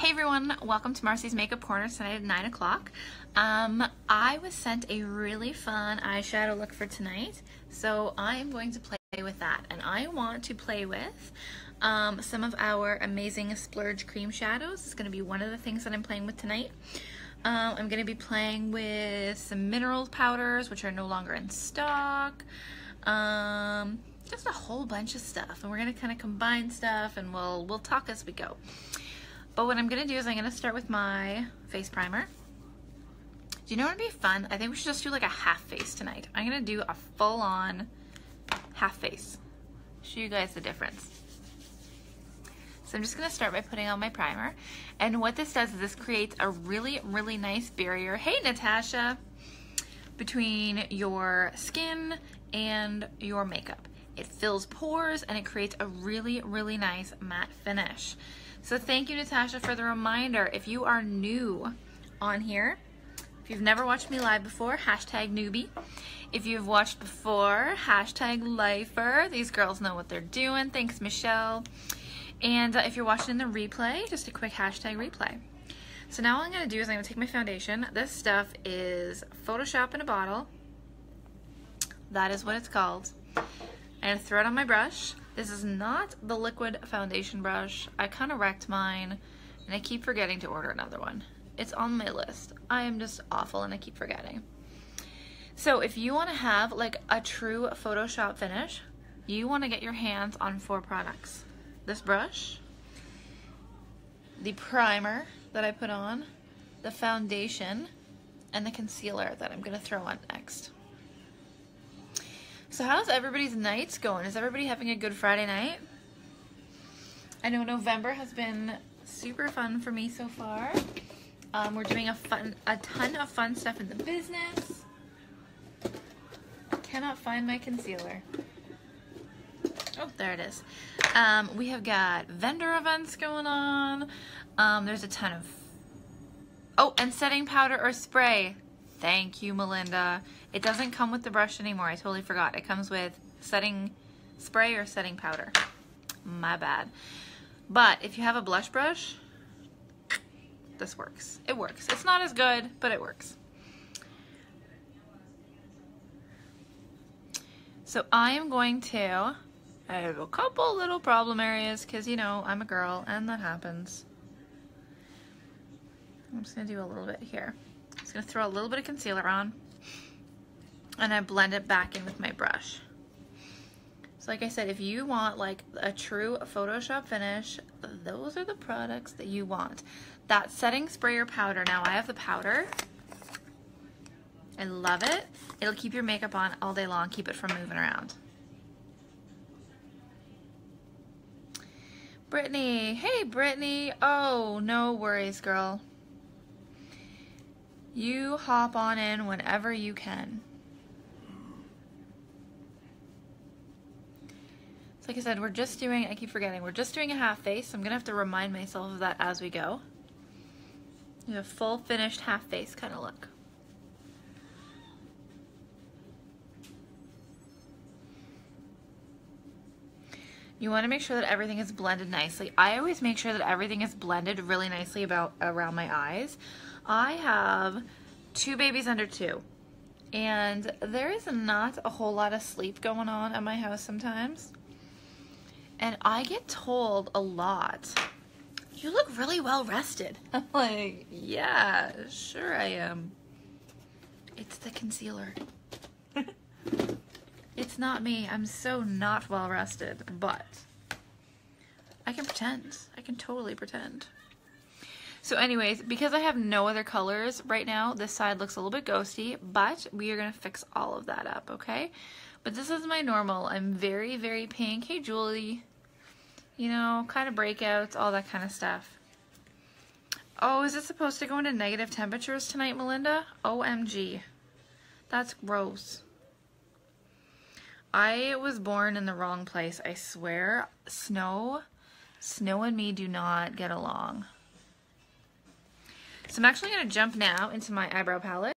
Hey everyone, welcome to Marcie's Makeup Corner tonight at 9 o'clock. Um, I was sent a really fun eyeshadow look for tonight, so I am going to play with that. And I want to play with um, some of our amazing Splurge cream shadows. It's going to be one of the things that I'm playing with tonight. Um, I'm going to be playing with some mineral powders, which are no longer in stock. Um, just a whole bunch of stuff. And we're going to kind of combine stuff and we'll, we'll talk as we go. But what I'm to do is I'm to start with my face primer. Do you know what would be fun? I think we should just do like a half face tonight. I'm to do a full-on half face. Show you guys the difference. So I'm just to start by putting on my primer. And what this does is this creates a really, really nice barrier. Hey, Natasha! Between your skin and your makeup. It fills pores and it creates a really, really nice matte finish. So thank you, Natasha, for the reminder. If you are new on here, if you've never watched me live before, hashtag newbie. If you've watched before, hashtag lifer. These girls know what they're doing. Thanks, Michelle. And uh, if you're watching in the replay, just a quick hashtag replay. So now all I'm going to do is I'm to take my foundation. This stuff is Photoshop in a bottle. That is what it's called. I'm to throw it on my brush. This is not the liquid foundation brush. I kind of wrecked mine and I keep forgetting to order another one. It's on my list. I am just awful and I keep forgetting. So if you want to have like a true Photoshop finish, you want to get your hands on four products. This brush, the primer that I put on, the foundation, and the concealer that I'm going to throw on next. So how's everybody's nights going? Is everybody having a good Friday night? I know November has been super fun for me so far. Um, we're doing a fun, a ton of fun stuff in the business. Cannot find my concealer. Oh, there it is. Um, we have got vendor events going on. Um, there's a ton of... Oh, and setting powder or spray. Thank you, Melinda. It doesn't come with the brush anymore. I totally forgot. It comes with setting spray or setting powder. My bad. But if you have a blush brush, this works. It works. It's not as good, but it works. So I am going to, I have a couple little problem areas because, you know, I'm a girl and that happens. I'm just to do a little bit here. Just gonna throw a little bit of concealer on and I blend it back in with my brush. So like I said, if you want like a true Photoshop finish, those are the products that you want. That setting sprayer powder, now I have the powder. I love it. It'll keep your makeup on all day long, keep it from moving around. Brittany, hey Brittany. Oh, no worries, girl. You hop on in whenever you can. So like I said, we're just doing, I keep forgetting, we're just doing a half face. I'm going to have to remind myself of that as we go. You have a full finished half face kind of look. You want to make sure that everything is blended nicely. I always make sure that everything is blended really nicely about around my eyes. I have two babies under two. And there is not a whole lot of sleep going on at my house sometimes. And I get told a lot, you look really well rested. I'm like, yeah, sure I am. It's the concealer. not me. I'm so not well rested, but I can pretend. I can totally pretend. So anyways, because I have no other colors right now, this side looks a little bit ghosty, but we are going to fix all of that up, okay? But this is my normal. I'm very, very pink. Hey, Julie. You know, kind of breakouts, all that kind of stuff. Oh, is it supposed to go into negative temperatures tonight, Melinda? OMG. That's gross. I was born in the wrong place, I swear. Snow, snow and me do not get along. So I'm actually going to jump now into my eyebrow palette.